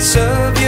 serve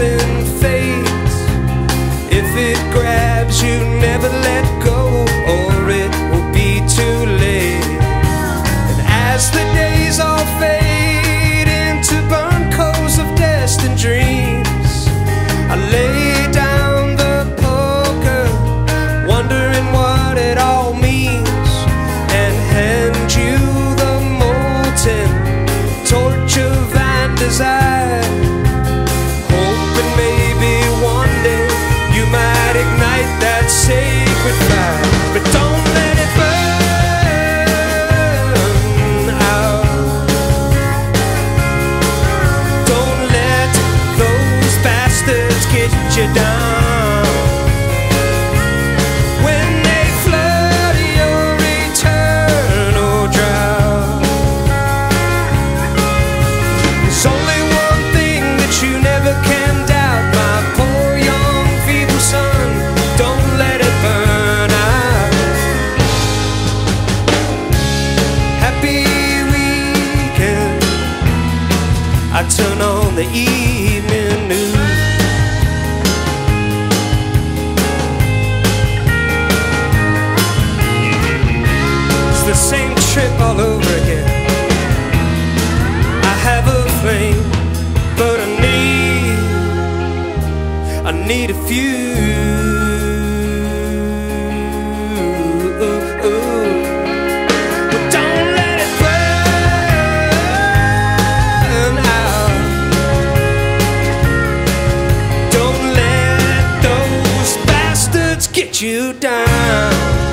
and fades. If it grabs you, never let go, or it will be too late. And as the day the evening news. It's the same trip all over again. I have a flame, but I need, I need a fuse. you down.